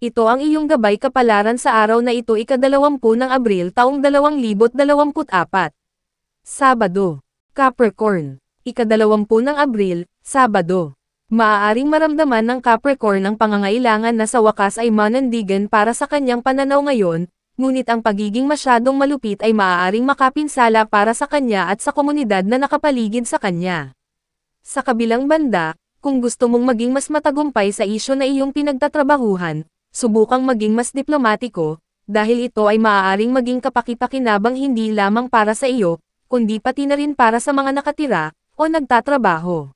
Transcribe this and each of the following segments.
Ito ang iyong gabay kapalaran sa araw na ito ikadalawampu ng Abril taong 2024. Sabado. Capricorn. Ikadalawampu ng Abril, Sabado. Maaaring maramdaman ng Capricorn ang pangangailangan na sa wakas ay manandigan para sa kanyang pananaw ngayon, ngunit ang pagiging masyadong malupit ay maaaring makapinsala para sa kanya at sa komunidad na nakapaligid sa kanya. Sa kabilang banda, kung gusto mong maging mas matagumpay sa isyo na iyong pinagtatrabahuhan, subukang maging mas diplomatiko, dahil ito ay maaaring maging kapakipakinabang hindi lamang para sa iyo, kundi pati na rin para sa mga nakatira, o nagtatrabaho.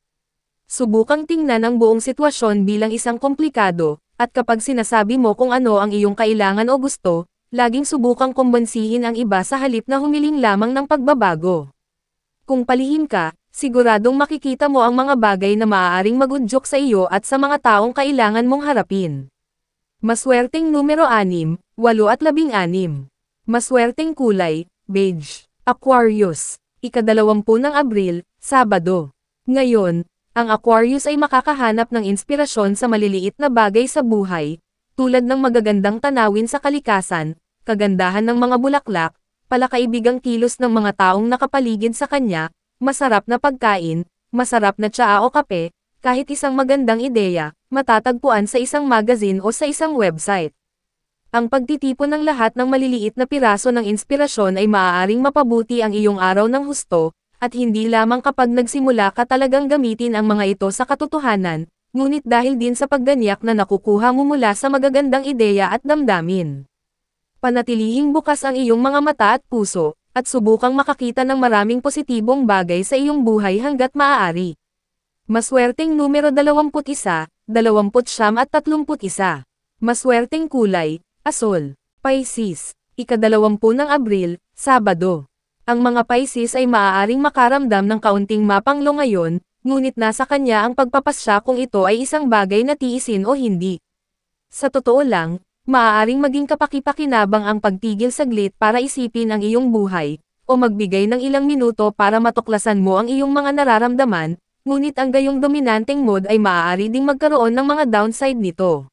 Subukang tingnan ang buong sitwasyon bilang isang komplikado, at kapag sinasabi mo kung ano ang iyong kailangan o gusto, laging subukang kumbansihin ang iba sa halip na humiling lamang ng pagbabago. Kung palihim ka, siguradong makikita mo ang mga bagay na maaaring magudyok sa iyo at sa mga taong kailangan mong harapin. Maswerteng numero 6, 8 at 16. Maswerteng kulay, beige. Aquarius. Ikadalawampu ng Abril, Sabado. Ngayon, ang Aquarius ay makakahanap ng inspirasyon sa maliliit na bagay sa buhay, tulad ng magagandang tanawin sa kalikasan, kagandahan ng mga bulaklak, palakaibigang kilos ng mga taong nakapaligid sa kanya, masarap na pagkain, masarap na tsaa o kape, kahit isang magandang ideya, matatagpuan sa isang magazine o sa isang website. Ang pagtitipon ng lahat ng maliliit na piraso ng inspirasyon ay maaaring mapabuti ang iyong araw ng husto, at hindi lamang kapag nagsimula ka talagang gamitin ang mga ito sa katotohanan, ngunit dahil din sa pagganyak na nakukuha mo mula sa magagandang ideya at damdamin. Panatilihing bukas ang iyong mga mata at puso, at subukang makakita ng maraming positibong bagay sa iyong buhay hanggat maaari. Maswerteng numero 21, 29 at 31. Maswerteng kulay, asol. Pisces, ikadalawampu ng Abril, Sabado. Ang mga Pisces ay maaaring makaramdam ng kaunting mapanglo ngayon, ngunit nasa kanya ang pagpapasya kung ito ay isang bagay na tiisin o hindi. Sa totoo lang, maaaring maging kapakipakinabang ang pagtigil saglit para isipin ang iyong buhay, o magbigay ng ilang minuto para matuklasan mo ang iyong mga nararamdaman, ngunit ang gayong dominanteng mode ay maaari ding magkaroon ng mga downside nito.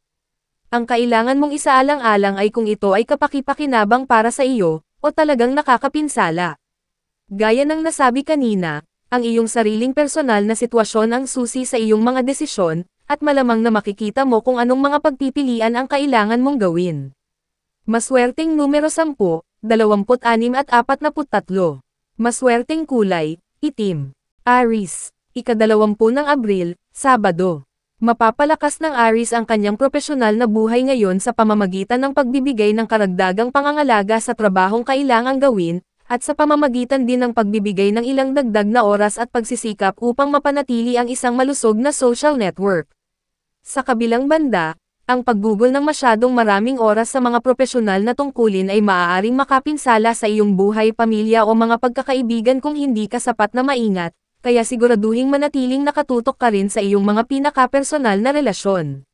Ang kailangan mong isaalang-alang ay kung ito ay kapakipakinabang para sa iyo, o talagang nakakapinsala. Gaya ng nasabi kanina, ang iyong sariling personal na sitwasyon ang susi sa iyong mga desisyon, at malamang na makikita mo kung anong mga pagpipilian ang kailangan mong gawin. Maswerteng numero 10, 26 at 43. Maswerteng kulay, itim. Aris ikadalawampu ng Abril, Sabado. Mapapalakas ng Aris ang kanyang profesional na buhay ngayon sa pamamagitan ng pagbibigay ng karagdagang pangangalaga sa trabahong kailangang gawin, at sa pamamagitan din ng pagbibigay ng ilang dagdag na oras at pagsisikap upang mapanatili ang isang malusog na social network. Sa kabilang banda, ang paggugol ng masyadong maraming oras sa mga profesional na tungkulin ay maaaring makapinsala sa iyong buhay pamilya o mga pagkakaibigan kung hindi ka sapat na maingat, kaya siguraduhing manatiling nakatutok ka rin sa iyong mga pinaka-personal na relasyon.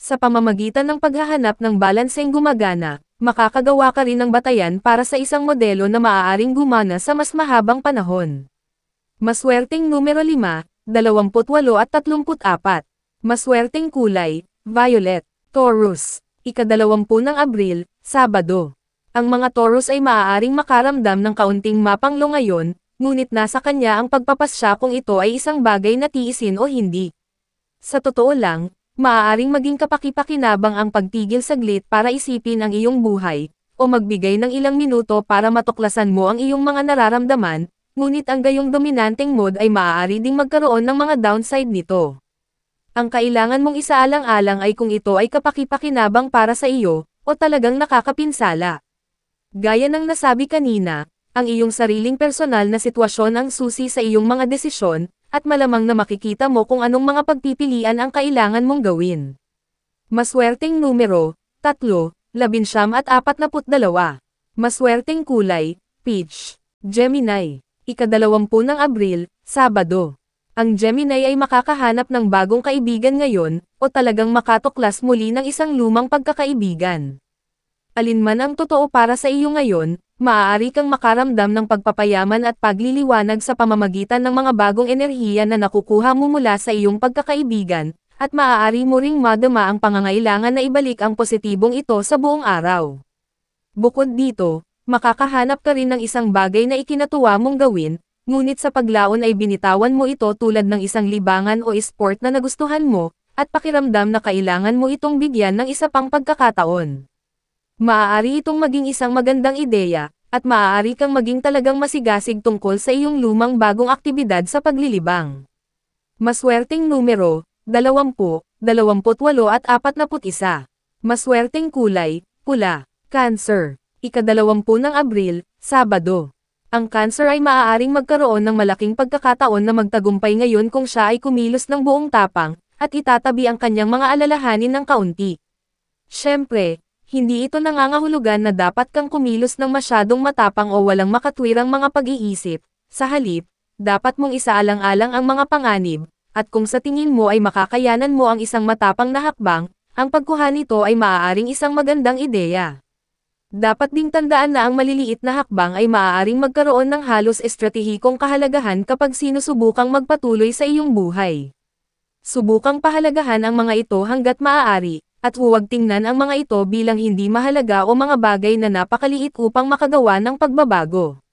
Sa pamamagitan ng paghahanap ng balanseng gumagana, makakagawa ka rin ng batayan para sa isang modelo na maaaring gumana sa mas mahabang panahon. Maswerteng numero 5, 28 at 34. Maswerteng kulay, violet, Taurus. Ikadalawampu ng Abril, Sabado. Ang mga Taurus ay maaaring makaramdam ng kaunting mapanglo ngayon, ngunit nasa kanya ang pagpapasya kung ito ay isang bagay na tiisin o hindi. Sa totoo lang, maaaring maging kapakipakinabang ang pagtigil saglit para isipin ang iyong buhay, o magbigay ng ilang minuto para matuklasan mo ang iyong mga nararamdaman, ngunit ang gayong dominanteng mode ay maaari ding magkaroon ng mga downside nito. Ang kailangan mong isaalang-alang ay kung ito ay kapakipakinabang para sa iyo, o talagang nakakapinsala. Gaya ng nasabi kanina, ang iyong sariling personal na sitwasyon ang susi sa iyong mga desisyon, at malamang na makikita mo kung anong mga pagpipilian ang kailangan mong gawin. Maswerteng numero, 3, 11 at 42. Maswerteng kulay, peach. Gemini. Ikadalawampu ng Abril, Sabado. Ang Gemini ay makakahanap ng bagong kaibigan ngayon, o talagang makatuklas muli ng isang lumang pagkakaibigan. Alinman ang totoo para sa iyo ngayon, maaari kang makaramdam ng pagpapayaman at pagliliwanag sa pamamagitan ng mga bagong enerhiya na nakukuha mo mula sa iyong pagkakaibigan, at maaari mo ring madama ang pangangailangan na ibalik ang positibong ito sa buong araw. Bukod dito, makakahanap ka rin ng isang bagay na ikinatuwa mong gawin, ngunit sa paglaon ay binitawan mo ito tulad ng isang libangan o sport na nagustuhan mo, at pakiramdam na kailangan mo itong bigyan ng isa pang pagkakataon. Maaari itong maging isang magandang ideya, at maaari kang maging talagang masigasig tungkol sa iyong lumang bagong aktibidad sa paglilibang. Maswerteng numero, 20, 28 at 41. Maswerteng kulay, pula. Cancer. Ikadalawampu ng Abril, Sabado. Ang cancer ay maaaring magkaroon ng malaking pagkakataon na magtagumpay ngayon kung siya ay kumilos ng buong tapang, at itatabi ang kanyang mga alalahanin ng kaunti. Siyempre, hindi ito nangangahulugan na dapat kang kumilos ng masyadong matapang o walang makatwirang mga pag-iisip, sa halip, dapat mong isaalang-alang ang mga panganib, at kung sa tingin mo ay makakayanan mo ang isang matapang na hakbang, ang pagkuha nito ay maaaring isang magandang ideya. Dapat ding tandaan na ang maliliit na hakbang ay maaaring magkaroon ng halos estratehikong kahalagahan kapag sinusubukang magpatuloy sa iyong buhay. Subukang pahalagahan ang mga ito hanggat maaari, at huwag tingnan ang mga ito bilang hindi mahalaga o mga bagay na napakaliit upang makagawa ng pagbabago.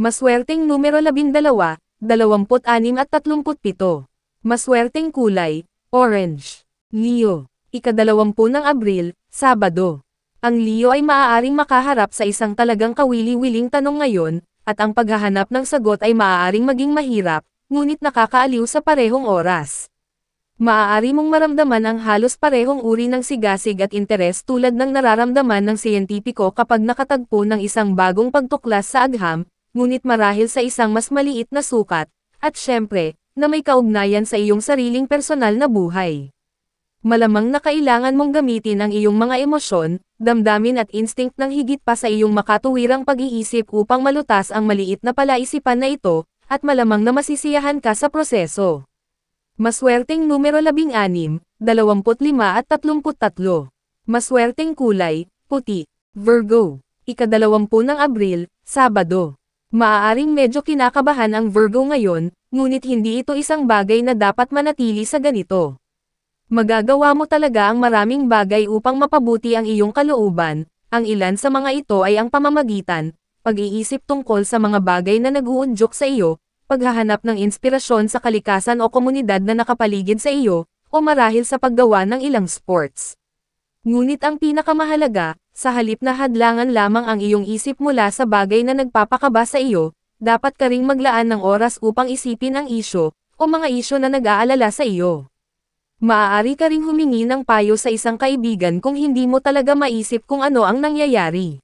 Maswerteng numero 12, 26 at 37. Maswerteng kulay, orange. Leo. Ikadalawampu ng Abril, Sabado. Ang Leo ay maaaring makaharap sa isang talagang kawili-wiling tanong ngayon, at ang paghahanap ng sagot ay maaaring maging mahirap, ngunit nakakaaliw sa parehong oras. Maaari mong maramdaman ang halos parehong uri ng sigasig at interes tulad ng nararamdaman ng siyentipiko kapag nakatagpo ng isang bagong pagtuklas sa agham, ngunit marahil sa isang mas maliit na sukat, at syempre, na may kaugnayan sa iyong sariling personal na buhay. Malamang na kailangan mong gamitin ang iyong mga emosyon, damdamin at instinct ng higit pa sa iyong makatuwirang pag-iisip upang malutas ang maliit na palaisipan na ito, at malamang na masisiyahan ka sa proseso. Maswerteng numero 16, 25 at 33. Maswerteng kulay, puti, Virgo. Ikadalawampu ng Abril, Sabado. Maaaring medyo kinakabahan ang Virgo ngayon, ngunit hindi ito isang bagay na dapat manatili sa ganito. Magagawa mo talaga ang maraming bagay upang mapabuti ang iyong kalooban, ang ilan sa mga ito ay ang pamamagitan, pag-iisip tungkol sa mga bagay na nag-uudyok sa iyo, paghahanap ng inspirasyon sa kalikasan o komunidad na nakapaligid sa iyo, o marahil sa paggawa ng ilang sports. Ngunit ang pinakamahalaga, sa halip na hadlangan lamang ang iyong isip mula sa bagay na nagpapakaba sa iyo, dapat ka ring maglaan ng oras upang isipin ang isyo, o mga isyo na nag-aalala sa iyo. Maaari ka ring humingi ng payo sa isang kaibigan kung hindi mo talaga maisip kung ano ang nangyayari.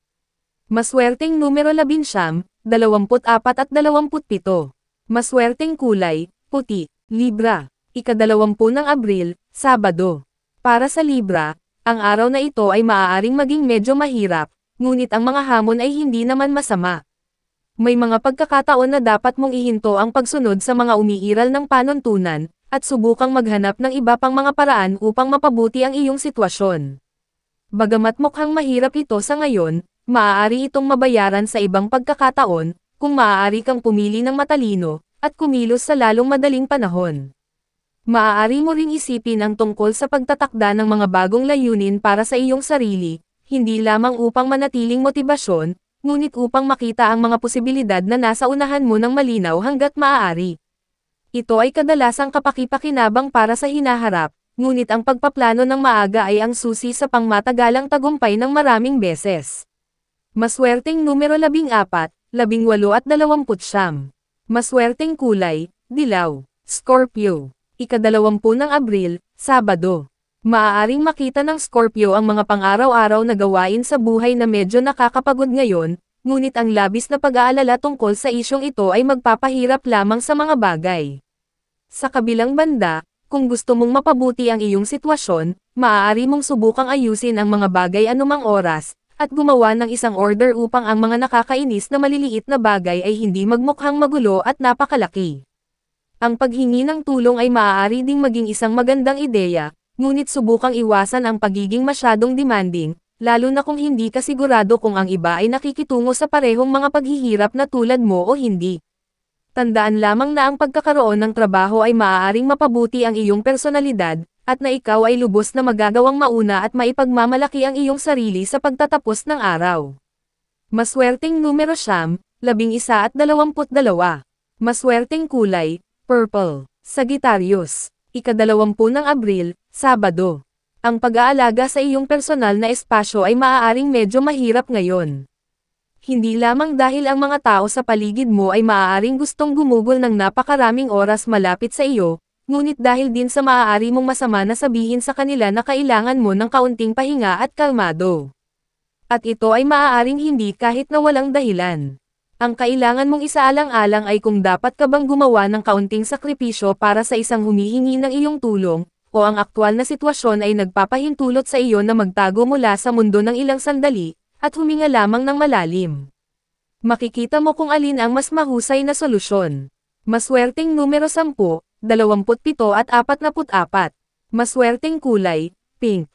Maswerteng numero 11, 24 at 27. Maswerteng kulay, puti, Libra. Ikadalawampu ng Abril, Sabado. Para sa Libra, ang araw na ito ay maaaring maging medyo mahirap, ngunit ang mga hamon ay hindi naman masama. May mga pagkakataon na dapat mong ihinto ang pagsunod sa mga umiiral ng panuntunan, at subukang maghanap ng iba pang mga paraan upang mapabuti ang iyong sitwasyon. Bagamat mukhang mahirap ito sa ngayon, maaari itong mabayaran sa ibang pagkakataon, kung maaari kang pumili ng matalino, at kumilos sa lalong madaling panahon. Maaari mo ring isipin ang tungkol sa pagtatakda ng mga bagong layunin para sa iyong sarili, hindi lamang upang manatiling motibasyon, ngunit upang makita ang mga posibilidad na nasa unahan mo ng malinaw hanggat maaari. Ito ay kadalasang kapakipakinabang para sa hinaharap, ngunit ang pagpaplano ng maaga ay ang susi sa pangmatagalang tagumpay ng maraming beses. Maswerteng numero 14, 18 at 20. Maswerteng kulay, dilaw, Scorpio. Ikadalawampu ng Abril, Sabado. Maaaring makita ng Scorpio ang mga pang-araw-araw na gawain sa buhay na medyo nakakapagod ngayon, ngunit ang labis na pag-aalala tungkol sa isyong ito ay magpapahirap lamang sa mga bagay. Sa kabilang banda, kung gusto mong mapabuti ang iyong sitwasyon, maaari mong subukang ayusin ang mga bagay anumang oras, at gumawa ng isang order upang ang mga nakakainis na maliliit na bagay ay hindi magmukhang magulo at napakalaki. Ang paghingi ng tulong ay maaari ding maging isang magandang ideya, ngunit subukang iwasan ang pagiging masyadong demanding, lalo na kung hindi ka sigurado kung ang iba ay nakikitungo sa parehong mga paghihirap na tulad mo o hindi. Tandaan lamang na ang pagkakaroon ng trabaho ay maaaring mapabuti ang iyong personalidad, at na ikaw ay lubos na magagawang mauna at maipagmamalaki ang iyong sarili sa pagtatapos ng araw. Maswerteng numero siyam, labing isa at dalawamput dalawa. Maswerteng kulay, purple. Sagittarius. Ikadalawampu ng Abril, Sabado. Ang pag-aalaga sa iyong personal na espasyo ay maaaring medyo mahirap ngayon. Hindi lamang dahil ang mga tao sa paligid mo ay maaaring gustong gumugol ng napakaraming oras malapit sa iyo, ngunit dahil din sa maaari mong masama na sabihin sa kanila na kailangan mo ng kaunting pahinga at kalmado. At ito ay maaaring hindi kahit na walang dahilan. Ang kailangan mong isaalang-alang ay kung dapat ka bang gumawa ng kaunting sakripisyo para sa isang humihingi ng iyong tulong, o ang aktwal na sitwasyon ay nagpapahintulot sa iyo na magtago mula sa mundo ng ilang sandali, at huminga lamang ng malalim. Makikita mo kung alin ang mas mahusay na solusyon. Maswerteng numero 10, 27 at 44. Maswerteng kulay, pink.